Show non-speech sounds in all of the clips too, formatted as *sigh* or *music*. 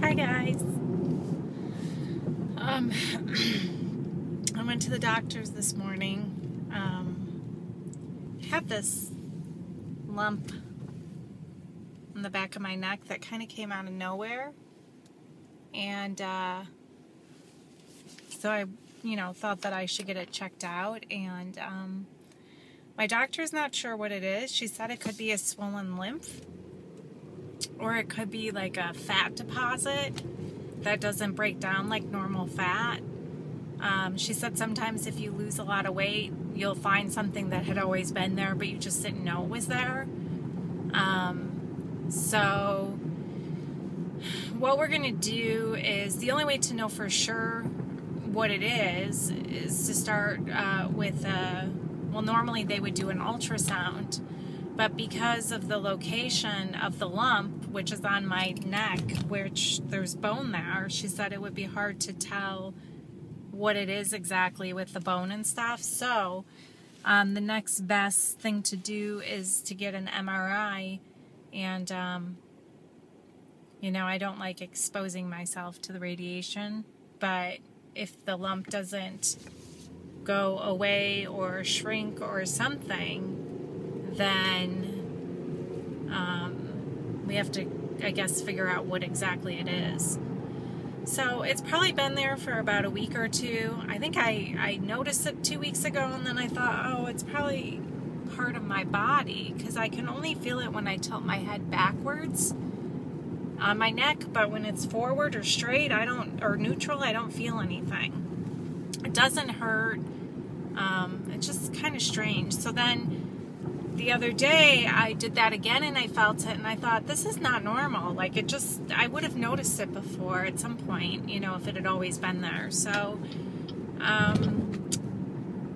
Hi guys. Um, *clears throat* I went to the doctor's this morning. Um, I have this lump on the back of my neck that kind of came out of nowhere, and uh, so I, you know, thought that I should get it checked out. And um, my doctor's not sure what it is. She said it could be a swollen lymph or it could be like a fat deposit that doesn't break down like normal fat. Um, she said sometimes if you lose a lot of weight, you'll find something that had always been there, but you just didn't know it was there. Um, so, what we're going to do is the only way to know for sure what it is is to start uh, with a, well, normally they would do an ultrasound but because of the location of the lump, which is on my neck, which there's bone there, she said it would be hard to tell what it is exactly with the bone and stuff. So, um, the next best thing to do is to get an MRI. And, um, you know, I don't like exposing myself to the radiation, but if the lump doesn't go away or shrink or something, then um, we have to, I guess, figure out what exactly it is. So it's probably been there for about a week or two. I think I, I noticed it two weeks ago and then I thought, oh, it's probably part of my body because I can only feel it when I tilt my head backwards on my neck, but when it's forward or straight, I don't, or neutral, I don't feel anything. It doesn't hurt. Um, it's just kind of strange. So then the other day I did that again and I felt it and I thought this is not normal. Like it just I would have noticed it before at some point you know if it had always been there. So um,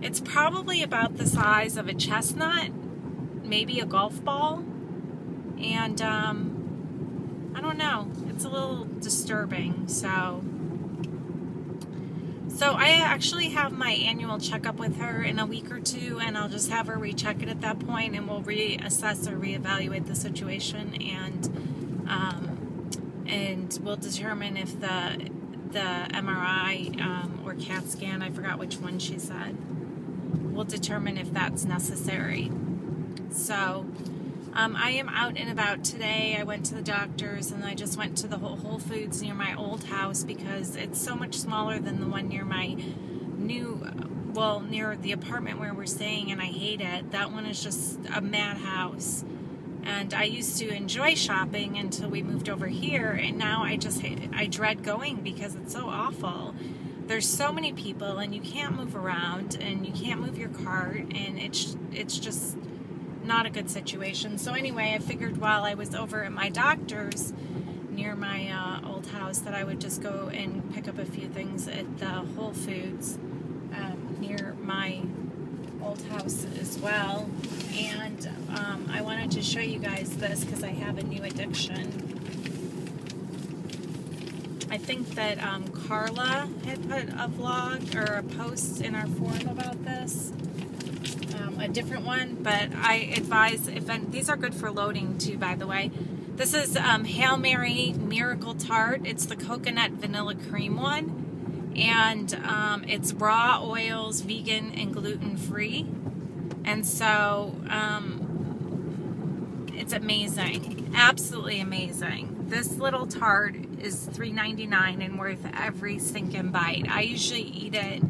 it's probably about the size of a chestnut maybe a golf ball. And um, I don't know. It's a little disturbing. So so I actually have my annual checkup with her in a week or two, and I'll just have her recheck it at that point, and we'll reassess or reevaluate the situation, and um, and we'll determine if the the MRI um, or CAT scan, I forgot which one she said, we'll determine if that's necessary. So um, I am out and about today. I went to the doctor's and I just went to the Whole Foods near my old house because it's so much smaller than the one near my new, well, near the apartment where we're staying, and I hate it. That one is just a madhouse. And I used to enjoy shopping until we moved over here, and now I just hate I dread going because it's so awful. There's so many people, and you can't move around, and you can't move your cart, and it's it's just not a good situation. So anyway, I figured while I was over at my doctor's near my uh, old house that I would just go and pick up a few things at the Whole Foods um, near my old house as well. And um, I wanted to show you guys this because I have a new addiction. I think that um, Carla had put a vlog or a post in our forum about this a different one, but I advise if these are good for loading too, by the way. This is um, Hail Merry Miracle Tart. It's the coconut vanilla cream one, and um, it's raw oils, vegan and gluten free, and so um, it's amazing, absolutely amazing. This little tart is $3.99 and worth every stinking bite. I usually eat it.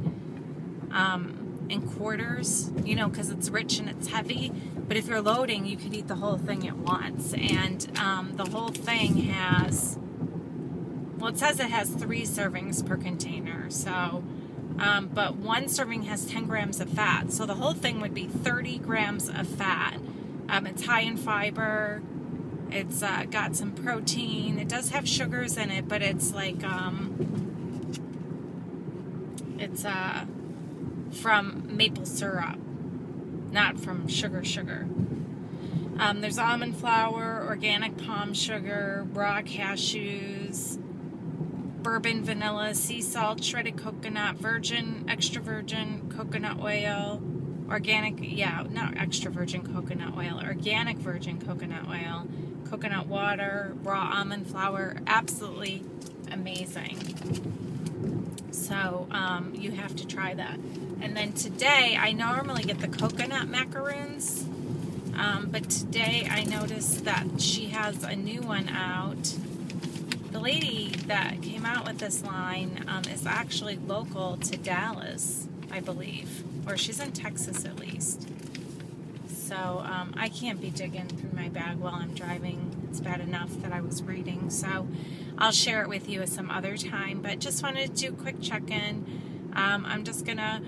Um, in quarters, you know, because it's rich and it's heavy. But if you're loading, you could eat the whole thing at once. And um, the whole thing has, well, it says it has three servings per container. So, um, but one serving has 10 grams of fat. So the whole thing would be 30 grams of fat. Um, it's high in fiber. It's uh, got some protein. It does have sugars in it, but it's like, um, it's, uh, from maple syrup, not from sugar sugar. Um, there's almond flour, organic palm sugar, raw cashews, bourbon vanilla, sea salt, shredded coconut, virgin, extra virgin coconut oil, organic, yeah, not extra virgin coconut oil, organic virgin coconut oil, coconut water, raw almond flour, absolutely amazing. So um, you have to try that. And then today, I normally get the coconut macaroons, um, but today I noticed that she has a new one out. The lady that came out with this line um, is actually local to Dallas, I believe, or she's in Texas at least. So um, I can't be digging through my bag while I'm driving. It's bad enough that I was reading. So I'll share it with you at some other time. But just wanted to do a quick check-in. Um, I'm just going to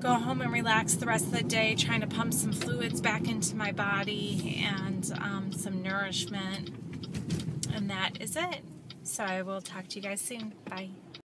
go home and relax the rest of the day, trying to pump some fluids back into my body and um, some nourishment. And that is it. So I will talk to you guys soon. Bye.